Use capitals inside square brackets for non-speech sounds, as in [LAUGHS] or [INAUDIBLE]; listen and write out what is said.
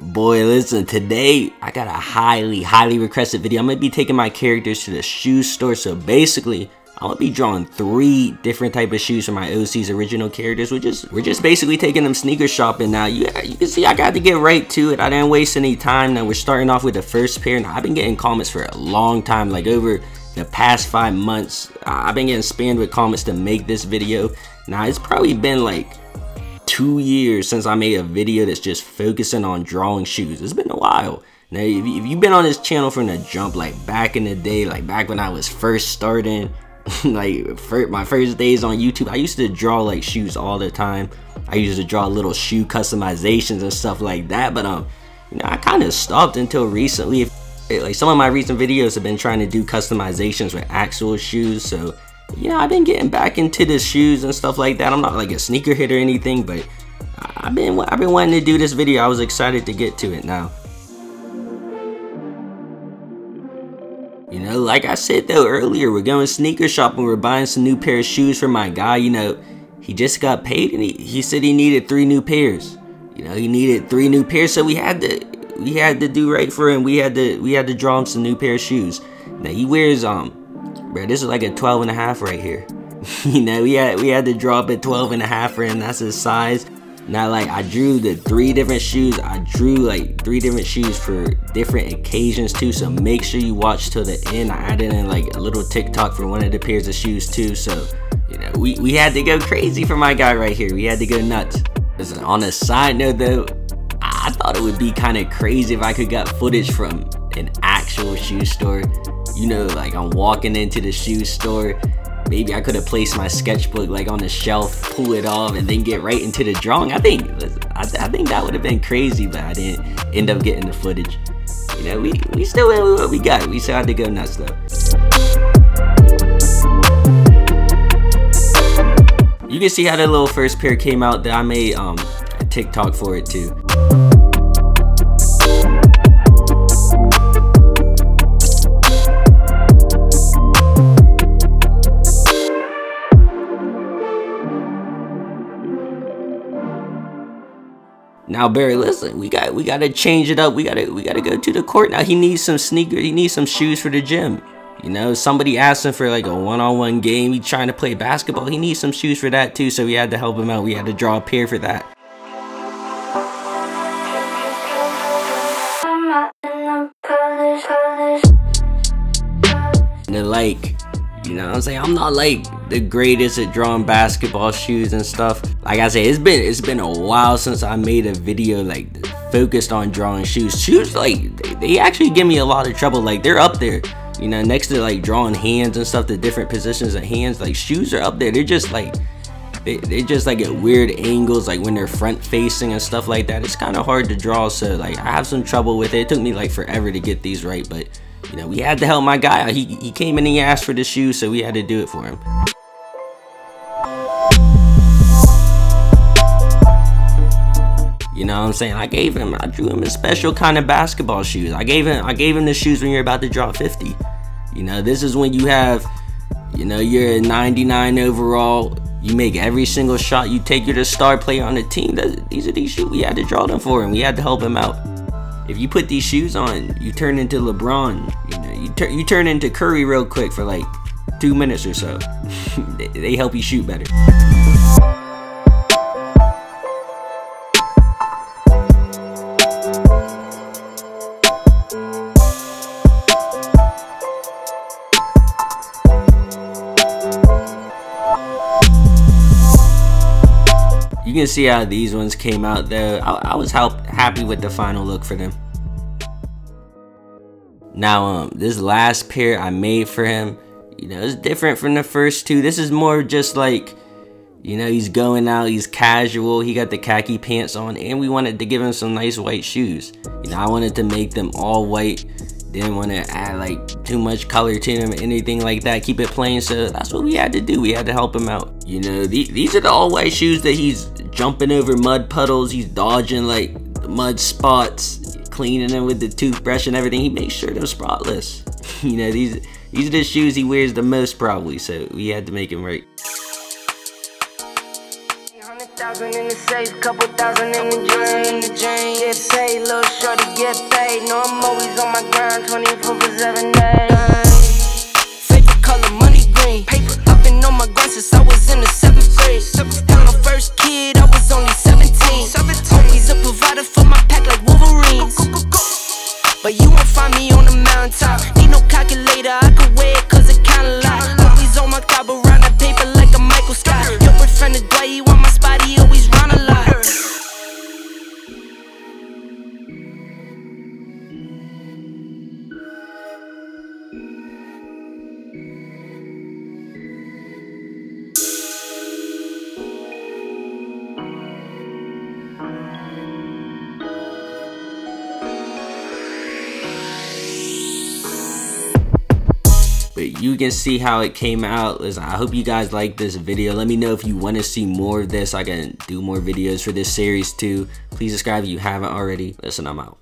Boy, listen, today I got a highly, highly requested video. I'm going to be taking my characters to the shoe store. So basically, I'm going to be drawing three different type of shoes for my OC's original characters. We're just, we're just basically taking them sneaker shopping now. You, you can see I got to get right to it. I didn't waste any time. Now we're starting off with the first pair. Now I've been getting comments for a long time, like over the past five months. I've been getting spammed with comments to make this video. Now it's probably been like two years since I made a video that's just focusing on drawing shoes. It's been a while. Now, if, you, have been on this channel from the jump, like back in the day, like back when I was first starting, [LAUGHS] like for my first days on YouTube, I used to draw like shoes all the time. I used to draw little shoe customizations and stuff like that, but um, you know, I kind of stopped until recently. Like some of my recent videos have been trying to do customizations with actual shoes, so yeah, I've been getting back into the shoes and stuff like that. I'm not like a sneakerhead or anything, but I've been I've been wanting to do this video. I was excited to get to it now. You know, like I said though earlier, we're going sneaker shopping. We're buying some new pair of shoes for my guy. You know, he just got paid and he, he said he needed three new pairs. You know, he needed three new pairs, so we had to we had to do right for him. We had to we had to draw him some new pair of shoes. Now he wears um Bro, this is like a 12 and a half right here. [LAUGHS] you know, we had we had to drop it 12 and a half for him. That's his size. Now, like, I drew the three different shoes. I drew, like, three different shoes for different occasions, too. So make sure you watch till the end. I added in, like, a little TikTok for one of the pairs of shoes, too. So, you know, we, we had to go crazy for my guy right here. We had to go nuts. Listen, on a side note, though, I thought it would be kind of crazy if I could get footage from an actual shoe store you know, like I'm walking into the shoe store. Maybe I could have placed my sketchbook like on the shelf, pull it off, and then get right into the drawing. I think I, I think that would have been crazy, but I didn't end up getting the footage. You know, we, we still went what we got. We still had to go nuts though. You can see how that little first pair came out that I made um, a TikTok for it too. Now Barry, listen, we got we gotta change it up. We gotta we gotta go to the court now. He needs some sneakers. He needs some shoes for the gym. You know, somebody asked him for like a one-on-one -on -one game. He's trying to play basketball. He needs some shoes for that too. So we had to help him out. We had to draw a pair for that. And then like you know what I'm saying? I'm not like the greatest at drawing basketball shoes and stuff. Like I said, it's been it's been a while since I made a video like focused on drawing shoes. Shoes like they, they actually give me a lot of trouble. Like they're up there. You know, next to like drawing hands and stuff, the different positions of hands, like shoes are up there. They're just like they, they just like at weird angles like when they're front facing and stuff like that it's kind of hard to draw so like i have some trouble with it it took me like forever to get these right but you know, we had to help my guy out. He, he came in and he asked for the shoes, so we had to do it for him. You know what I'm saying? I gave him, I drew him a special kind of basketball shoes. I gave him, I gave him the shoes when you're about to drop 50. You know, this is when you have, you know, you're a 99 overall. You make every single shot you take. You're the star player on the team. These are these shoes. We had to draw them for him. We had to help him out if you put these shoes on, you turn into LeBron. You know, you, turn you turn into Curry real quick for like two minutes or so. [LAUGHS] they, help you shoot better. You can see how these ones came out though. I, I was help, happy with the final look for them. Now, um, this last pair I made for him, you know, it's different from the first two. This is more just like, you know, he's going out, he's casual, he got the khaki pants on, and we wanted to give him some nice white shoes. You know, I wanted to make them all white didn't want to add like too much color to them anything like that keep it plain so that's what we had to do we had to help him out you know the, these are the all white shoes that he's jumping over mud puddles he's dodging like mud spots cleaning them with the toothbrush and everything he makes sure they're spotless [LAUGHS] you know these these are the shoes he wears the most probably so we had to make him right thousand in the safe, couple thousand in the drain. Get paid, world to get paid. No, I'm always on my grind, 24 for 7 days. But you won't find me on the mountaintop. Need no calculator, I could weigh it cause it kinda lot. Always on my top around the paper like a Michael Scott. Your boyfriend is Dwight, he want my spot, he always but you can see how it came out. Listen i hope you guys like this video. Let me know if you want to see more of this. I can do more videos for this series too. Please subscribe if you haven't already. Listen i'm out